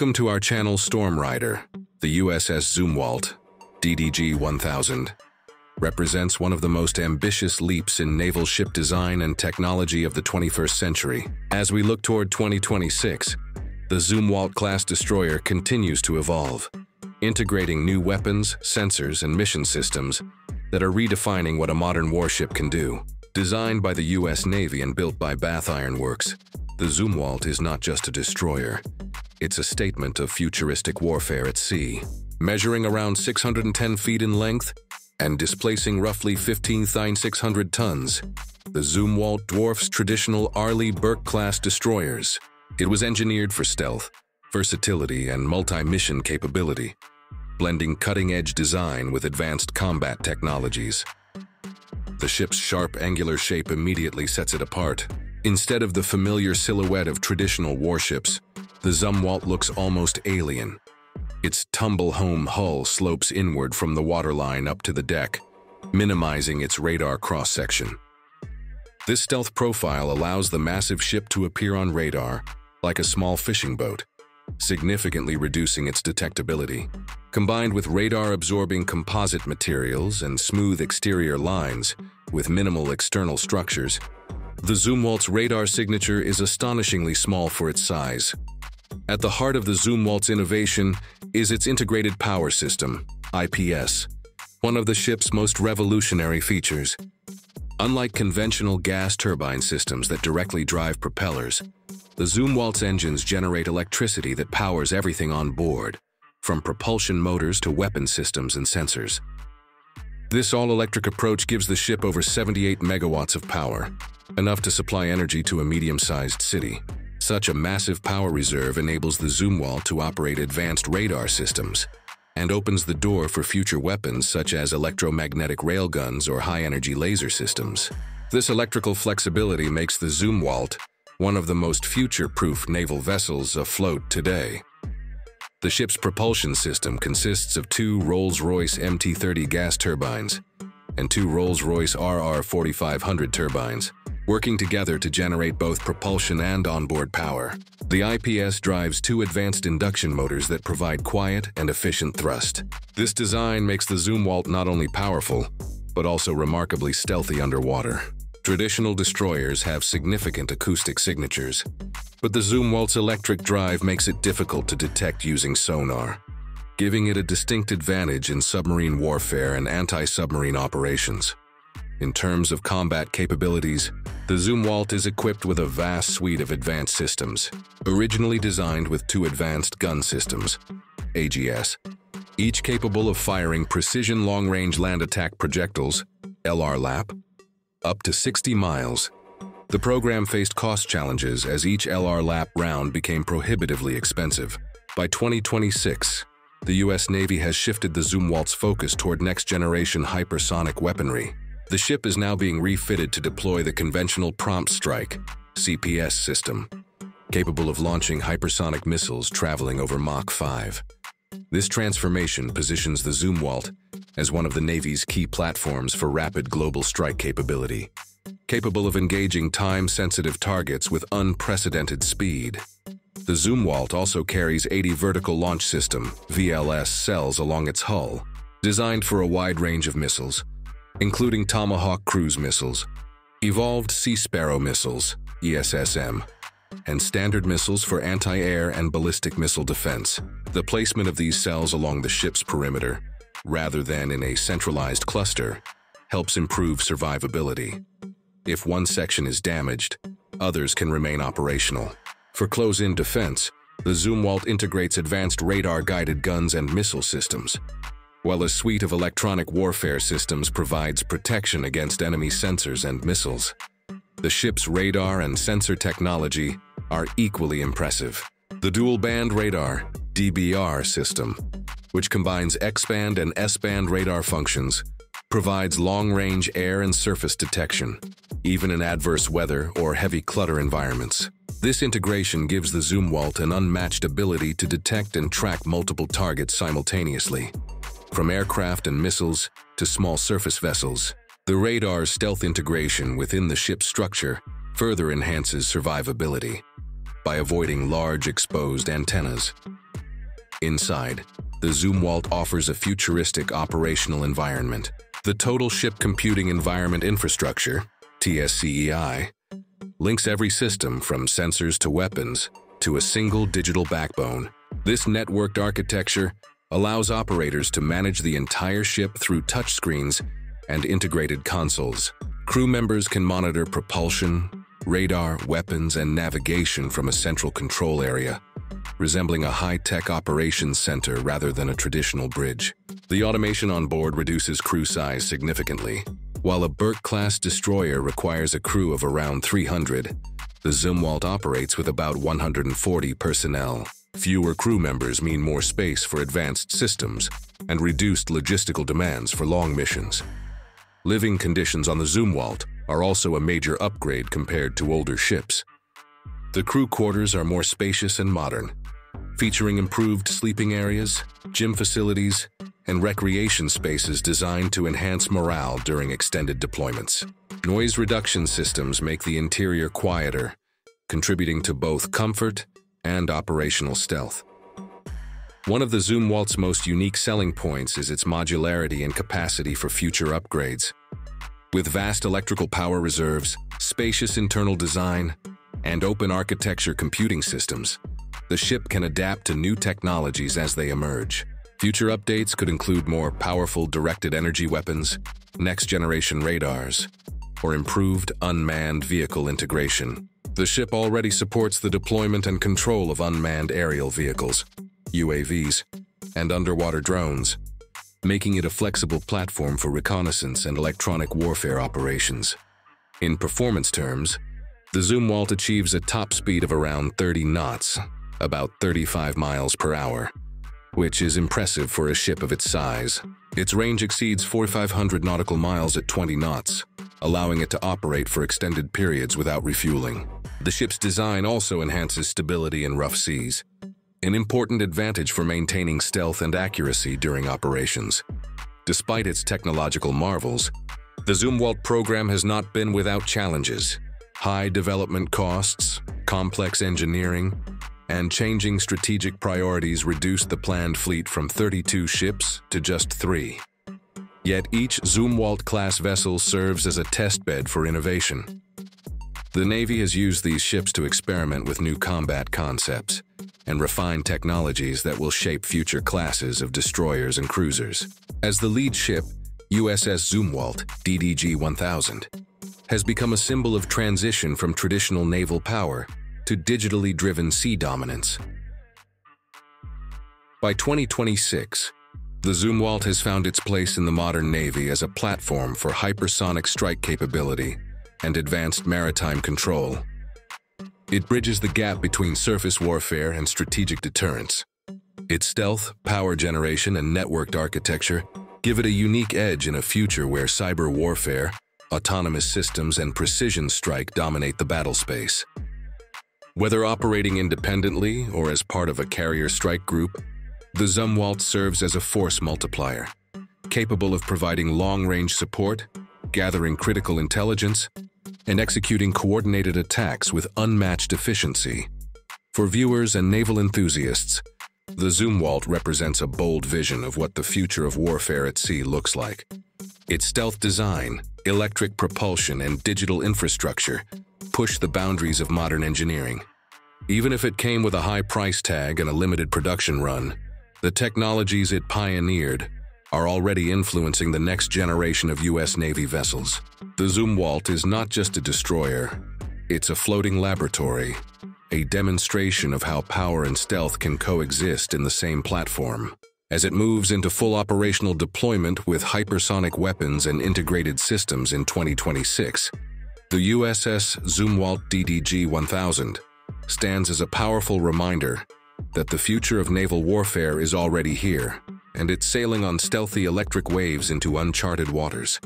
Welcome to our channel Storm Rider. The USS Zumwalt, DDG-1000, represents one of the most ambitious leaps in naval ship design and technology of the 21st century. As we look toward 2026, the Zumwalt-class destroyer continues to evolve, integrating new weapons, sensors, and mission systems that are redefining what a modern warship can do. Designed by the U.S. Navy and built by Bath Iron Works, the Zumwalt is not just a destroyer. It's a statement of futuristic warfare at sea. Measuring around 610 feet in length and displacing roughly 15,600 tons, the Zumwalt dwarfs traditional Arleigh Burke-class destroyers. It was engineered for stealth, versatility, and multi-mission capability, blending cutting-edge design with advanced combat technologies. The ship's sharp angular shape immediately sets it apart. Instead of the familiar silhouette of traditional warships, the Zumwalt looks almost alien. Its tumble-home hull slopes inward from the waterline up to the deck, minimizing its radar cross-section. This stealth profile allows the massive ship to appear on radar like a small fishing boat, significantly reducing its detectability. Combined with radar-absorbing composite materials and smooth exterior lines with minimal external structures, the Zumwalt's radar signature is astonishingly small for its size. At the heart of the Zumwalt's innovation is its integrated power system, IPS, one of the ship's most revolutionary features. Unlike conventional gas turbine systems that directly drive propellers, the Zumwalt's engines generate electricity that powers everything on board, from propulsion motors to weapon systems and sensors. This all-electric approach gives the ship over 78 megawatts of power, enough to supply energy to a medium-sized city. Such a massive power reserve enables the Zumwalt to operate advanced radar systems and opens the door for future weapons such as electromagnetic railguns or high-energy laser systems. This electrical flexibility makes the Zumwalt one of the most future-proof naval vessels afloat today. The ship's propulsion system consists of two Rolls-Royce MT-30 gas turbines and two Rolls-Royce RR4500 turbines, working together to generate both propulsion and onboard power. The IPS drives two advanced induction motors that provide quiet and efficient thrust. This design makes the Zumwalt not only powerful, but also remarkably stealthy underwater. Traditional destroyers have significant acoustic signatures, but the Zumwalt's electric drive makes it difficult to detect using sonar, giving it a distinct advantage in submarine warfare and anti-submarine operations. In terms of combat capabilities, the Zumwalt is equipped with a vast suite of advanced systems, originally designed with two advanced gun systems, AGS, each capable of firing precision long-range land attack projectiles, LR-LAP, up to 60 miles. The program faced cost challenges as each LR-LAP round became prohibitively expensive. By 2026, the U.S. Navy has shifted the Zumwalt's focus toward next-generation hypersonic weaponry, the ship is now being refitted to deploy the Conventional Prompt Strike CPS system, capable of launching hypersonic missiles traveling over Mach 5. This transformation positions the Zumwalt as one of the Navy's key platforms for rapid global strike capability, capable of engaging time-sensitive targets with unprecedented speed. The Zumwalt also carries 80 Vertical Launch System VLS cells along its hull, designed for a wide range of missiles, including Tomahawk cruise missiles, Evolved Sea Sparrow missiles, ESSM, and standard missiles for anti-air and ballistic missile defense. The placement of these cells along the ship's perimeter, rather than in a centralized cluster, helps improve survivability. If one section is damaged, others can remain operational. For close-in defense, the Zumwalt integrates advanced radar-guided guns and missile systems, while a suite of electronic warfare systems provides protection against enemy sensors and missiles. The ship's radar and sensor technology are equally impressive. The dual-band radar, DBR system, which combines X-band and S-band radar functions, provides long-range air and surface detection, even in adverse weather or heavy clutter environments. This integration gives the Zumwalt an unmatched ability to detect and track multiple targets simultaneously. From aircraft and missiles to small surface vessels, the radar's stealth integration within the ship's structure further enhances survivability by avoiding large exposed antennas. Inside, the Zumwalt offers a futuristic operational environment. The Total Ship Computing Environment Infrastructure, TSCEI, links every system from sensors to weapons to a single digital backbone. This networked architecture allows operators to manage the entire ship through touchscreens and integrated consoles. Crew members can monitor propulsion, radar, weapons, and navigation from a central control area, resembling a high-tech operations center rather than a traditional bridge. The automation on board reduces crew size significantly. While a Burke-class destroyer requires a crew of around 300, the Zumwalt operates with about 140 personnel. Fewer crew members mean more space for advanced systems and reduced logistical demands for long missions. Living conditions on the Zumwalt are also a major upgrade compared to older ships. The crew quarters are more spacious and modern, featuring improved sleeping areas, gym facilities, and recreation spaces designed to enhance morale during extended deployments. Noise reduction systems make the interior quieter, contributing to both comfort and operational stealth. One of the Zumwalt's most unique selling points is its modularity and capacity for future upgrades. With vast electrical power reserves, spacious internal design, and open architecture computing systems, the ship can adapt to new technologies as they emerge. Future updates could include more powerful directed energy weapons, next-generation radars, or improved unmanned vehicle integration. The ship already supports the deployment and control of unmanned aerial vehicles, UAVs, and underwater drones, making it a flexible platform for reconnaissance and electronic warfare operations. In performance terms, the Zumwalt achieves a top speed of around 30 knots, about 35 miles per hour, which is impressive for a ship of its size. Its range exceeds 4,500 nautical miles at 20 knots, allowing it to operate for extended periods without refueling. The ship's design also enhances stability in rough seas, an important advantage for maintaining stealth and accuracy during operations. Despite its technological marvels, the Zumwalt program has not been without challenges. High development costs, complex engineering, and changing strategic priorities reduced the planned fleet from 32 ships to just three. Yet each Zumwalt-class vessel serves as a testbed for innovation. The Navy has used these ships to experiment with new combat concepts and refine technologies that will shape future classes of destroyers and cruisers. As the lead ship, USS Zumwalt, DDG-1000, has become a symbol of transition from traditional naval power to digitally driven sea dominance. By 2026, the Zumwalt has found its place in the modern Navy as a platform for hypersonic strike capability and advanced maritime control. It bridges the gap between surface warfare and strategic deterrence. Its stealth, power generation, and networked architecture give it a unique edge in a future where cyber warfare, autonomous systems, and precision strike dominate the battle space. Whether operating independently or as part of a carrier strike group, the Zumwalt serves as a force multiplier, capable of providing long-range support, gathering critical intelligence, and executing coordinated attacks with unmatched efficiency. For viewers and naval enthusiasts, the Zumwalt represents a bold vision of what the future of warfare at sea looks like. Its stealth design, electric propulsion, and digital infrastructure push the boundaries of modern engineering. Even if it came with a high price tag and a limited production run, the technologies it pioneered are already influencing the next generation of U.S. Navy vessels. The Zumwalt is not just a destroyer, it's a floating laboratory, a demonstration of how power and stealth can coexist in the same platform. As it moves into full operational deployment with hypersonic weapons and integrated systems in 2026, the USS Zumwalt DDG-1000 stands as a powerful reminder that the future of naval warfare is already here, and it's sailing on stealthy electric waves into uncharted waters.